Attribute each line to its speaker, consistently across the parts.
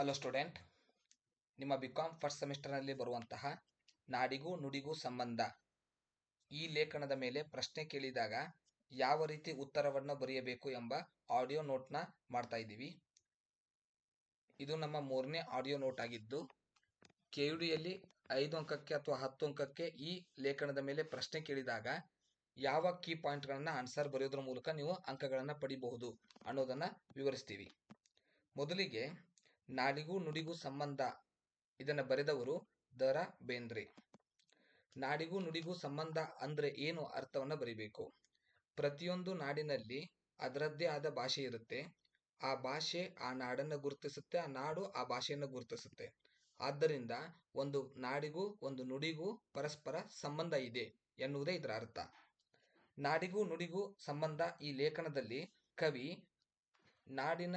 Speaker 1: Hello student ನಿಮ್ಮ B com first ಸೆಮಿಸ್ಟರ್ನಲ್ಲಿ ಬರುವಂತಹ ನಾಡಿಗೂ ನುಡಿಗೂ ಸಂಬಂಧ. ಈ ಲೇಖನದ ಮೇಲೆ ಪ್ರಶ್ನೆ ಕೇಳಿದಾಗ ಯಾವ ರೀತಿ ಉತ್ತರವನ್ನು ಬರೆಯಬೇಕು ಎಂಬ ಆಡಿಯೋ ನೋಟ್ನ ಮಾಡ್ತಾ ಇದ್ದೀವಿ. ಇದು ನಮ್ಮ ಮೂರನೇ ಆಡಿಯೋ ನೋಟ್ ಆಗಿದ್ದು ಕೆ ಯು ಡಿಯಲ್ಲಿ ಐದು ಅಂಕಕ್ಕೆ ಅಥವಾ ಹತ್ತು ಅಂಕಕ್ಕೆ ಈ ಲೇಖನದ ಮೇಲೆ ಪ್ರಶ್ನೆ ಕೇಳಿದಾಗ ಯಾವ ಕೀ ಪಾಯಿಂಟ್ಗಳನ್ನು ಆನ್ಸರ್ ಬರೆಯೋದ್ರ ಮೂಲಕ ನೀವು ಅಂಕಗಳನ್ನು ಪಡಿಬಹುದು ಅನ್ನೋದನ್ನು ವಿವರಿಸ್ತೀವಿ. ಮೊದಲಿಗೆ ನಾಡಿಗೂ ನುಡಿಗೂ ಸಂಬಂಧ. ಇದನ್ನು ಬರೆದವರು ದ ರಾ ಬೇಂದ್ರೆ. ನಾಡಿಗೂ ನುಡಿಗೂ ಸಂಬಂಧ ಅಂದ್ರೆ ಏನು ಅರ್ಥವನ್ನು ಬರಿಬೇಕು? ಪ್ರತಿಯೊಂದು ನಾಡಿನಲ್ಲಿ ಅದರದ್ದೇ ಆದ ಭಾಷೆ ಇರುತ್ತೆ. ಆ ಭಾಷೆ ಆ ನಾಡನ್ನು ಗುರುತಿಸುತ್ತೆ, ಆ ನಾಡು ಆ ಭಾಷೆಯನ್ನು ಗುರುತಿಸುತ್ತೆ. ಆದ್ದರಿಂದ ಒಂದು ನಾಡಿಗೂ ಒಂದು ನುಡಿಗೂ ಪರಸ್ಪರ ಸಂಬಂಧ ಇದೆ ಎನ್ನುವುದೇ ಇದರ ಅರ್ಥ. ನಾಡಿಗೂ ನುಡಿಗೂ ಸಂಬಂಧ ಈ ಲೇಖನದಲ್ಲಿ ಕವಿ ನಾಡಿನ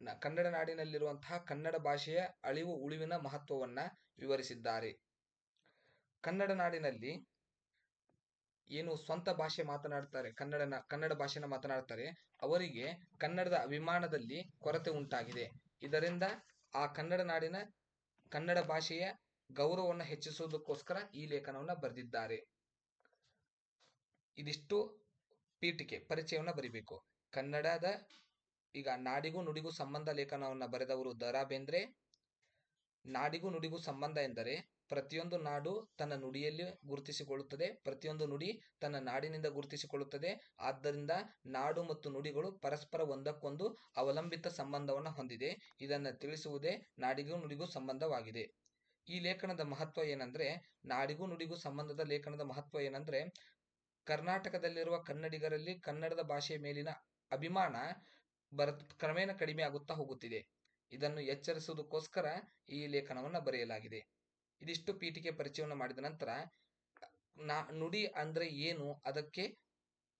Speaker 1: ಕನ್ನಡ ನಾಡಿನಲ್ಲಿರುವಂತಹ ಕನ್ನಡ ಭಾಷೆಯ ಅಳಿವು ಉಳಿವಿನ ಮಹತ್ವವನ್ನ ವಿವರಿಸಿದ್ದಾರೆ. ಕನ್ನಡ ನಾಡಿನಲ್ಲಿ ಏನು ಸ್ವಂತ ಭಾಷೆ ಮಾತನಾಡ್ತಾರೆ, ಕನ್ನಡ ಕನ್ನಡ ಭಾಷೆನ ಮಾತನಾಡ್ತಾರೆ, ಅವರಿಗೆ ಕನ್ನಡದ ಅಭಿಮಾನದಲ್ಲಿ ಕೊರತೆ ಉಂಟಾಗಿದೆ. ಇದರಿಂದ ಆ ಕನ್ನಡ ನಾಡಿನ ಕನ್ನಡ ಭಾಷೆಯ ಗೌರವವನ್ನು ಹೆಚ್ಚಿಸುವುದಕ್ಕೋಸ್ಕರ ಈ ಲೇಖನವನ್ನು ಬರೆದಿದ್ದಾರೆ. ಇದಿಷ್ಟು ಪೀಠಿಕೆ, ಪರಿಚಯವನ್ನು ಬರಿಬೇಕು. ಕನ್ನಡದ ಈಗ ನಾಡಿಗೂ ನುಡಿಗೂ ಸಂಬಂಧ ಲೇಖನವನ್ನು ಬರೆದವರು ದ ರಾ ಬೇಂದ್ರೆ ನಾಡಿಗೂ ನುಡಿಗೂ ಸಂಬಂಧ ಎಂದರೆ ಪ್ರತಿಯೊಂದು ನಾಡು ತನ್ನ ನುಡಿಯಲ್ಲಿ ಗುರುತಿಸಿಕೊಳ್ಳುತ್ತದೆ, ಪ್ರತಿಯೊಂದು ನುಡಿ ತನ್ನ ನಾಡಿನಿಂದ ಗುರುತಿಸಿಕೊಳ್ಳುತ್ತದೆ. ಆದ್ದರಿಂದ ನಾಡು ಮತ್ತು ನುಡಿಗಳು ಪರಸ್ಪರ ಒಂದಕ್ಕೊಂದು ಅವಲಂಬಿತ ಸಂಬಂಧವನ್ನು ಹೊಂದಿದೆ. ಇದನ್ನು ತಿಳಿಸುವುದೇ ನಾಡಿಗೂ ನುಡಿಗೂ ಸಂಬಂಧವಾಗಿದೆ. ಈ ಲೇಖನದ ಮಹತ್ವ ಏನಂದ್ರೆ, ನಾಡಿಗೂ ನುಡಿಗೂ ಸಂಬಂಧದ ಲೇಖನದ ಮಹತ್ವ ಏನಂದ್ರೆ, ಕರ್ನಾಟಕದಲ್ಲಿರುವ ಕನ್ನಡಿಗರಲ್ಲಿ ಕನ್ನಡದ ಭಾಷೆಯ ಮೇಲಿನ ಅಭಿಮಾನ ಬರ, ಕ್ರಮೇಣ ಕಡಿಮೆ ಆಗುತ್ತಾ ಹೋಗುತ್ತಿದೆ. ಇದನ್ನು ಎಚ್ಚರಿಸುವುದಕ್ಕೋಸ್ಕರ ಈ ಲೇಖನವನ್ನು ಬರೆಯಲಾಗಿದೆ. ಇದಿಷ್ಟು ಪೀಠಿಕೆ ಪರಿಚಯವನ್ನು ಮಾಡಿದ ನಂತರ, ನಾ, ನುಡಿ ಅಂದ್ರೆ ಏನು, ಅದಕ್ಕೆ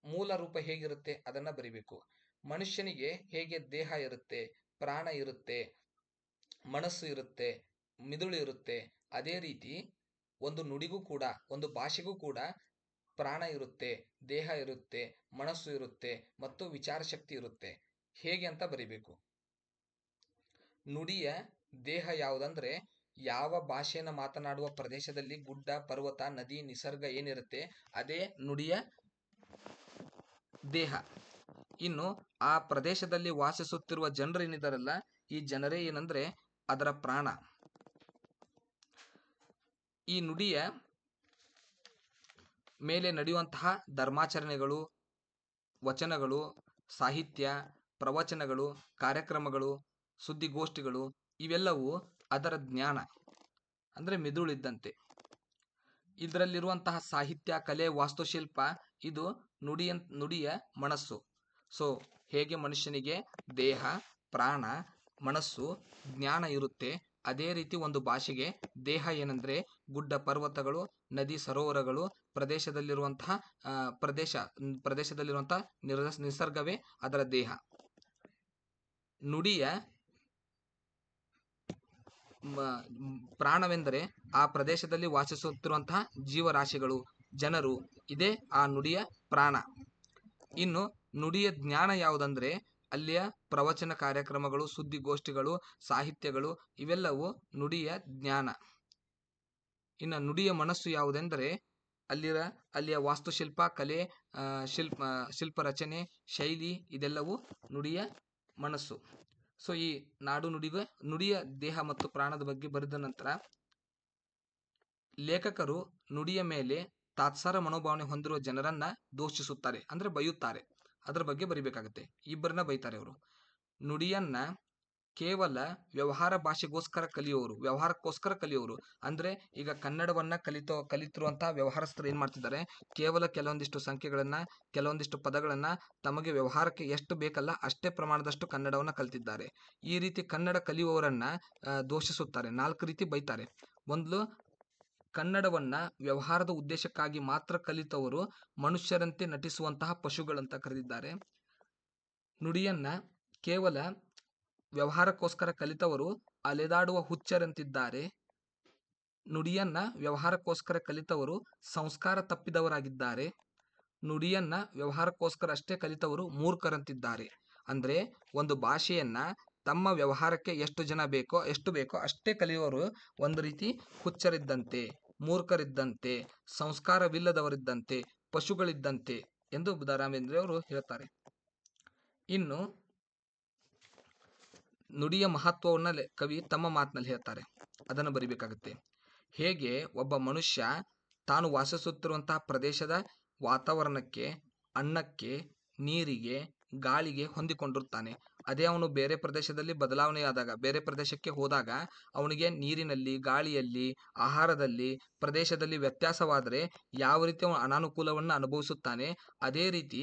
Speaker 1: ಮೂಲ ರೂಪ ಹೇಗಿರುತ್ತೆ ಅದನ್ನ ಬರಿಬೇಕು. ಮನುಷ್ಯನಿಗೆ ಹೇಗೆ ದೇಹ ಇರುತ್ತೆ, ಪ್ರಾಣ ಇರುತ್ತೆ, ಮನಸ್ಸು ಇರುತ್ತೆ, ಮಿದುಳು ಇರುತ್ತೆ, ಅದೇ ರೀತಿ ಒಂದು ನುಡಿಗೂ ಕೂಡ, ಒಂದು ಭಾಷೆಗೂ ಕೂಡ ಪ್ರಾಣ ಇರುತ್ತೆ, ದೇಹ ಇರುತ್ತೆ, ಮನಸ್ಸು ಇರುತ್ತೆ ಮತ್ತು ವಿಚಾರ ಶಕ್ತಿ ಇರುತ್ತೆ. ಹೇಗೆ ಅಂತ ಬರಿಬೇಕು? ನುಡಿಯ ದೇಹ ಯಾವುದಂದ್ರೆ ಯಾವ ಭಾಷೆಯನ್ನು ಮಾತನಾಡುವ ಪ್ರದೇಶದಲ್ಲಿ ಗುಡ್ಡ, ಪರ್ವತ, ನದಿ, ನಿಸರ್ಗ ಏನಿರುತ್ತೆ ಅದೇ ನುಡಿಯ ದೇಹ. ಇನ್ನು ಆ ಪ್ರದೇಶದಲ್ಲಿ ವಾಸಿಸುತ್ತಿರುವ ಜನರು ಏನಿದಾರಲ್ಲ ಈ ಜನರೇ ಏನಂದ್ರೆ ಅದರ ಪ್ರಾಣ. ಈ ನುಡಿಯ ಮೇಲೆ ನಡೆಯುವಂತಹ ಧರ್ಮಾಚರಣೆಗಳು, ವಚನಗಳು, ಸಾಹಿತ್ಯ ಪ್ರವಚನಗಳು, ಕಾರ್ಯಕ್ರಮಗಳು, ಸುದ್ದಿಗೋಷ್ಠಿಗಳು ಇವೆಲ್ಲವೂ ಅದರ ಜ್ಞಾನ, ಅಂದರೆ ಮಿದುಳಿದ್ದಂತೆ. ಇದರಲ್ಲಿರುವಂತಹ ಸಾಹಿತ್ಯ, ಕಲೆ, ವಾಸ್ತುಶಿಲ್ಪ ಇದು ನುಡಿಯ ನುಡಿಯ ಮನಸ್ಸು. ಸೊ ಹೇಗೆ ಮನುಷ್ಯನಿಗೆ ದೇಹ, ಪ್ರಾಣ, ಮನಸ್ಸು, ಜ್ಞಾನ ಇರುತ್ತೆ, ಅದೇ ರೀತಿ ಒಂದು ಭಾಷೆಗೆ ದೇಹ ಏನಂದ್ರೆ ಗುಡ್ಡ ಪರ್ವತಗಳು, ನದಿ ಸರೋವರಗಳು, ಪ್ರದೇಶದಲ್ಲಿರುವಂತಹ ಪ್ರದೇಶ, ಪ್ರದೇಶದಲ್ಲಿರುವಂತಹ ನಿಸರ್ಗವೇ ಅದರ ದೇಹ. ನುಡಿಯ ಪ್ರಾಣವೆಂದರೆ ಆ ಪ್ರದೇಶದಲ್ಲಿ ವಾಸಿಸುತ್ತಿರುವಂತಹ ಜೀವರಾಶಿಗಳು, ಜನರು. ಇದೇ ಆ ನುಡಿಯ ಪ್ರಾಣ. ಇನ್ನು ನುಡಿಯ ಜ್ಞಾನ ಯಾವುದಂದ್ರೆ ಅಲ್ಲಿಯ ಪ್ರವಚನ ಕಾರ್ಯಕ್ರಮಗಳು, ಸುದ್ದಿಗೋಷ್ಠಿಗಳು, ಸಾಹಿತ್ಯಗಳು, ಇವೆಲ್ಲವೂ ನುಡಿಯ ಜ್ಞಾನ. ಇನ್ನು ನುಡಿಯ ಮನಸ್ಸು ಯಾವುದೆಂದರೆ ಅಲ್ಲಿರ, ಅಲ್ಲಿಯ ವಾಸ್ತುಶಿಲ್ಪ, ಕಲೆ ಶಿಲ್ಪ ಶಿಲ್ಪ ರಚನೆ ಶೈಲಿ, ಇದೆಲ್ಲವೂ ನುಡಿಯ ಮನಸ್ಸು. ಸೊ, ಈ ನಾಡು ನುಡಿಗೆ ನುಡಿಯ ದೇಹ ಮತ್ತು ಪ್ರಾಣದ ಬಗ್ಗೆ ಬರೆದ ನಂತರ, ಲೇಖಕರು ನುಡಿಯ ಮೇಲೆ ತಾತ್ಸಾರ ಮನೋಭಾವನೆ ಹೊಂದಿರುವ ಜನರನ್ನ ದೋಷಿಸುತ್ತಾರೆ, ಅಂದ್ರೆ ಬೈಯುತ್ತಾರೆ. ಅದರ ಬಗ್ಗೆ ಬರಿಬೇಕಾಗುತ್ತೆ. ಇಬ್ಬರನ್ನ ಬೈತಾರೆ ಅವರು ನುಡಿಯನ್ನ ಕೇವಲ ವ್ಯವಹಾರ ಭಾಷೆಗೋಸ್ಕರ ಕಲಿಯೋರು, ವ್ಯವಹಾರಕ್ಕೋಸ್ಕರ ಕಲಿಯೋರು. ಅಂದ್ರೆ ಈಗ ಕನ್ನಡವನ್ನ ಕಲಿತೋ ಕಲಿತಿರುವಂತಹ ವ್ಯವಹಾರಸ್ಥರು ಏನ್ ಮಾಡ್ತಿದ್ದಾರೆ? ಕೇವಲ ಕೆಲವೊಂದಿಷ್ಟು ಸಂಖ್ಯೆಗಳನ್ನ, ಕೆಲವೊಂದಿಷ್ಟು ಪದಗಳನ್ನ ತಮಗೆ ವ್ಯವಹಾರಕ್ಕೆ ಎಷ್ಟು ಬೇಕಲ್ಲ ಅಷ್ಟೇ ಪ್ರಮಾಣದಷ್ಟು ಕನ್ನಡವನ್ನ ಕಲಿತಿದ್ದಾರೆ. ಈ ರೀತಿ ಕನ್ನಡ ಕಲಿಯುವವರನ್ನ ದೋಷಿಸುತ್ತಾರೆ. ನಾಲ್ಕು ರೀತಿ ಬೈತಾರೆ. ಮೊದಲು ಕನ್ನಡವನ್ನ ವ್ಯವಹಾರದ ಉದ್ದೇಶಕ್ಕಾಗಿ ಮಾತ್ರ ಕಲಿತವರು ಮನುಷ್ಯರಂತೆ ನಟಿಸುವಂತಹ ಪಶುಗಳಂತ ಕರೆದಿದ್ದಾರೆ. ನುಡಿಯನ್ನ ಕೇವಲ ವ್ಯವಹಾರಕ್ಕೋಸ್ಕರ ಕಲಿತವರು ಅಲೆದಾಡುವ ಹುಚ್ಚರಂತಿದ್ದಾರೆ. ನುಡಿಯನ್ನ ವ್ಯವಹಾರಕ್ಕೋಸ್ಕರ ಕಲಿತವರು ಸಂಸ್ಕಾರ ತಪ್ಪಿದವರಾಗಿದ್ದಾರೆ. ನುಡಿಯನ್ನ ವ್ಯವಹಾರಕ್ಕೋಸ್ಕರ ಅಷ್ಟೇ ಕಲಿತವರು ಮೂರ್ಖರಂತಿದ್ದಾರೆ. ಅಂದ್ರೆ ಒಂದು ಭಾಷೆಯನ್ನ ತಮ್ಮ ವ್ಯವಹಾರಕ್ಕೆ ಎಷ್ಟು ಜನ ಬೇಕೋ ಎಷ್ಟು ಬೇಕೋ ಅಷ್ಟೇ ಕಲಿಯುವವರು ಒಂದು ರೀತಿ ಹುಚ್ಚರಿದ್ದಂತೆ, ಮೂರ್ಖರಿದ್ದಂತೆ, ಸಂಸ್ಕಾರವಿಲ್ಲದವರಿದ್ದಂತೆ, ಪಶುಗಳಿದ್ದಂತೆ ಎಂದು ದ ಅವರು ಹೇಳ್ತಾರೆ. ಇನ್ನು ನುಡಿಯ ಮಹತ್ವವನ್ನ ಕವಿ ತಮ್ಮ ಮಾತಿನಲ್ಲಿ ಹೇಳ್ತಾರೆ. ಅದನ್ನು ಬರಿಬೇಕಾಗುತ್ತೆ. ಹೇಗೆ ಒಬ್ಬ ಮನುಷ್ಯ ತಾನು ವಾಸಿಸುತ್ತಿರುವಂತಹ ಪ್ರದೇಶದ ವಾತಾವರಣಕ್ಕೆ, ಅನ್ನಕ್ಕೆ, ನೀರಿಗೆ, ಗಾಳಿಗೆ ಹೊಂದಿಕೊಂಡಿರುತ್ತಾನೆ. ಅದೇ ಅವನು ಬೇರೆ ಪ್ರದೇಶದಲ್ಲಿ ಬದಲಾವಣೆಯಾದಾಗ, ಬೇರೆ ಪ್ರದೇಶಕ್ಕೆ ಹೋದಾಗ ಅವನಿಗೆ ನೀರಿನಲ್ಲಿ, ಗಾಳಿಯಲ್ಲಿ, ಆಹಾರದಲ್ಲಿ, ಪ್ರದೇಶದಲ್ಲಿ ವ್ಯತ್ಯಾಸವಾದರೆ ಯಾವ ರೀತಿ ಅವನು ಅನಾನುಕೂಲವನ್ನು ಅನುಭವಿಸುತ್ತಾನೆ, ಅದೇ ರೀತಿ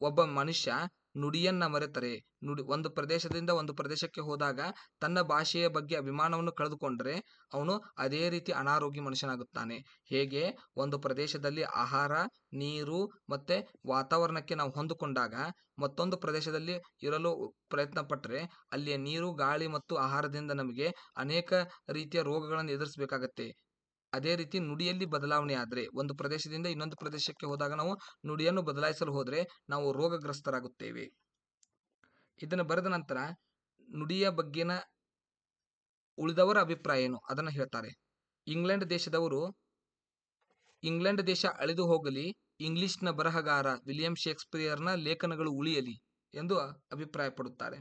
Speaker 1: ಒಬ್ಬ ಮನುಷ್ಯ ನುಡಿಯನ್ನ ಮರೆತರೆ. ನುಡಿ, ಒಂದು ಪ್ರದೇಶದಿಂದ ಒಂದು ಪ್ರದೇಶಕ್ಕೆ ಹೋದಾಗ ತನ್ನ ಭಾಷೆಯ ಬಗ್ಗೆ ಅಭಿಮಾನವನ್ನು ಕಳೆದುಕೊಂಡರೆ ಅವನು ಅದೇ ರೀತಿ ಅನಾರೋಗ್ಯ ಮನುಷ್ಯನಾಗುತ್ತಾನೆ. ಹೇಗೆ? ಒಂದು ಪ್ರದೇಶದಲ್ಲಿ ಆಹಾರ, ನೀರು ಮತ್ತೆ ವಾತಾವರಣಕ್ಕೆ ನಾವು ಹೊಂದಿಕೊಂಡಾಗ ಮತ್ತೊಂದು ಪ್ರದೇಶದಲ್ಲಿ ಇರಲು ಪ್ರಯತ್ನ ಪಟ್ಟರೆ ಅಲ್ಲಿಯ ನೀರು, ಗಾಳಿ ಮತ್ತು ಆಹಾರದಿಂದ ನಮಗೆ ಅನೇಕ ರೀತಿಯ ರೋಗಗಳನ್ನು ಎದುರಿಸಬೇಕಾಗತ್ತೆ. ಅದೇ ರೀತಿ ನುಡಿಯಲ್ಲಿ ಬದಲಾವಣೆ ಆದರೆ, ಒಂದು ಪ್ರದೇಶದಿಂದ ಇನ್ನೊಂದು ಪ್ರದೇಶಕ್ಕೆ ಹೋದಾಗ ನಾವು ನುಡಿಯನ್ನು ಬದಲಾಯಿಸಲು ಹೋದರೆ ನಾವು ರೋಗಗ್ರಸ್ತರಾಗುತ್ತೇವೆ. ಇದನ್ನು ಬರೆದ ನಂತರ, ನುಡಿಯ ಬಗ್ಗೆನ ಉಳಿದವರ ಅಭಿಪ್ರಾಯ ಏನು? ಅದನ್ನು ಹೇಳ್ತಾರೆ. ಇಂಗ್ಲೆಂಡ್ ದೇಶದವರು, ಇಂಗ್ಲೆಂಡ್ ದೇಶ ಅಳಿದು ಹೋಗಲಿ, ಇಂಗ್ಲಿಷ್ನ ಬರಹಗಾರ ವಿಲಿಯಂ ಶೇಕ್ಸ್ಪಿಯರ್ನ ಲೇಖನಗಳು ಉಳಿಯಲಿ ಎಂದು ಅಭಿಪ್ರಾಯ ಪಡುತ್ತಾರೆ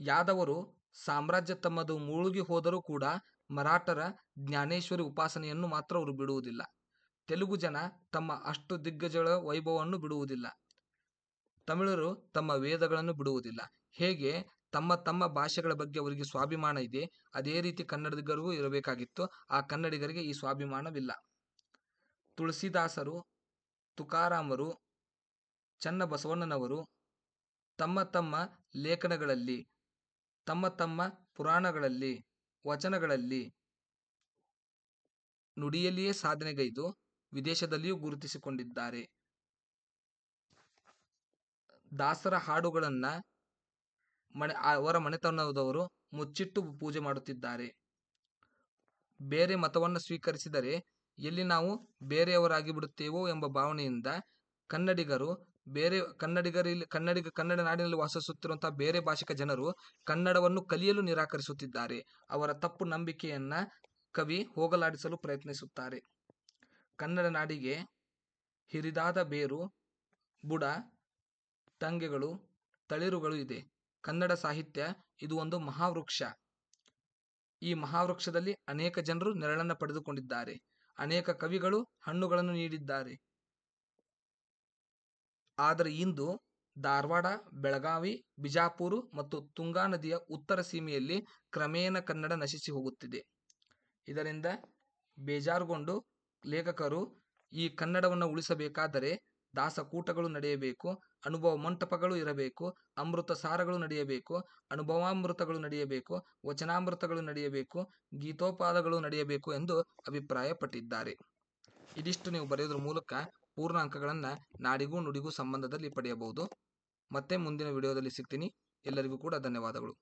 Speaker 1: ಯಾದವರು ಸಾಮ್ರಾಜ್ಯ ತಮ್ಮದು ಮುಳುಗಿ ಹೋದರೂ ಕೂಡ ಮರಾಠರ ಜ್ಞಾನೇಶ್ವರಿ ಉಪಾಸನೆಯನ್ನು ಮಾತ್ರ ಅವರು ಬಿಡುವುದಿಲ್ಲ. ತೆಲುಗು ಜನ ತಮ್ಮ ಅಷ್ಟು ದಿಗ್ಗಜಗಳ ವೈಭವವನ್ನು ಬಿಡುವುದಿಲ್ಲ. ತಮಿಳರು ತಮ್ಮ ವೇದಗಳನ್ನು ಬಿಡುವುದಿಲ್ಲ. ಹೇಗೆ? ತಮ್ಮ ತಮ್ಮ ಭಾಷೆಗಳ ಬಗ್ಗೆ ಅವರಿಗೆ ಸ್ವಾಭಿಮಾನ ಇದೆ. ಅದೇ ರೀತಿ ಕನ್ನಡಿಗರಿಗೂ ಇರಬೇಕಾಗಿತ್ತು. ಆ ಕನ್ನಡಿಗರಿಗೆ ಈ ಸ್ವಾಭಿಮಾನವಿಲ್ಲ. ತುಳಸಿದಾಸರು, ತುಕಾರಾಮರು, ಚನ್ನಬಸವಣ್ಣನವರು ತಮ್ಮ ತಮ್ಮ ಲೇಖನಗಳಲ್ಲಿ, ತಮ್ಮ ತಮ್ಮ ಪುರಾಣಗಳಲ್ಲಿ ವಚನಗಳಲ್ಲಿ ನುಡಿಯಲ್ಲಿಯೇ ಸಾಧನೆಗೈದು ವಿದೇಶದಲ್ಲಿಯೂ ಗುರುತಿಸಿಕೊಂಡಿದ್ದಾರೆ. ದಾಸರ ಹಾಡುಗಳನ್ನ ಮನೆ, ಅವರ ಮನೆತನದವರು ಮುಚ್ಚಿಟ್ಟು ಪೂಜೆ ಮಾಡುತ್ತಿದ್ದಾರೆ. ಬೇರೆ ಮತವನ್ನು ಸ್ವೀಕರಿಸಿದರೆ ಎಲ್ಲಿ ನಾವು ಬೇರೆಯವರಾಗಿ ಬಿಡುತ್ತೇವೋ ಎಂಬ ಭಾವನೆಯಿಂದ ಕನ್ನಡಿಗರು ಬೇರೆ ಕನ್ನಡಿಗರಲ್ಲಿ ಕನ್ನಡಿಗ, ಕನ್ನಡ ನಾಡಿನಲ್ಲಿ ವಾಸಿಸುತ್ತಿರುವಂತಹ ಬೇರೆ ಭಾಷಿಕ ಜನರು ಕನ್ನಡವನ್ನು ಕಲಿಯಲು ನಿರಾಕರಿಸುತ್ತಿದ್ದಾರೆ. ಅವರ ತಪ್ಪು ನಂಬಿಕೆಯನ್ನ ಕವಿ ಹೋಗಲಾಡಿಸಲು ಪ್ರಯತ್ನಿಸುತ್ತಾರೆ. ಕನ್ನಡ ನಾಡಿಗೆ ಹಿರಿದಾದ ಬೇರು, ಬುಡ ಟಂಗೆಗಳು ತಳಿರುಗಳು ಇದೆ. ಕನ್ನಡ ಸಾಹಿತ್ಯ ಇದು ಒಂದು ಮಹಾವೃಕ್ಷ. ಈ ಮಹಾವೃಕ್ಷದಲ್ಲಿ ಅನೇಕ ಜನರು ನೆರಳನ್ನು ಪಡೆದುಕೊಂಡಿದ್ದಾರೆ. ಅನೇಕ ಕವಿಗಳು ಹಣ್ಣುಗಳನ್ನು ನೀಡಿದ್ದಾರೆ. ಆದರೆ ಇಂದು ಧಾರವಾಡ, ಬೆಳಗಾವಿ, ಬಿಜಾಪುರ ಮತ್ತು ತುಂಗಾ ನದಿಯ ಉತ್ತರ ಸೀಮೆಯಲ್ಲಿ ಕ್ರಮೇಣ ಕನ್ನಡ ನಶಿಸಿ ಹೋಗುತ್ತಿದೆ. ಇದರಿಂದ ಬೇಜಾರುಗೊಂಡು ಲೇಖಕರು ಈ ಕನ್ನಡವನ್ನು ಉಳಿಸಬೇಕಾದರೆ ದಾಸಕೂಟಗಳು ನಡೆಯಬೇಕು, ಅನುಭವ ಮಂಟಪಗಳು ಇರಬೇಕು, ಅಮೃತ ಸಾರಗಳು ನಡೆಯಬೇಕು, ಅನುಭವಾಮೃತಗಳು ನಡೆಯಬೇಕು, ವಚನಾಮೃತಗಳು ನಡೆಯಬೇಕು, ಗೀತೋಪಾದಗಳು ನಡೆಯಬೇಕು ಎಂದು ಅಭಿಪ್ರಾಯಪಟ್ಟಿದ್ದಾರೆ. ಇದಿಷ್ಟು ನೀವು ಬರೆಯೋದ್ರ ಮೂಲಕ ಪೂರ್ಣ ಅಂಕಗಳನ್ನು ನಾಡಿಗೂ ನುಡಿಗೂ ಸಂಬಂಧದಲ್ಲಿ ಪಡೆಯಬಹುದು. ಮತ್ತೆ ಮುಂದಿನ ವಿಡಿಯೋದಲ್ಲಿ ಸಿಗ್ತೀನಿ. ಎಲ್ಲರಿಗೂ ಕೂಡ ಧನ್ಯವಾದಗಳು.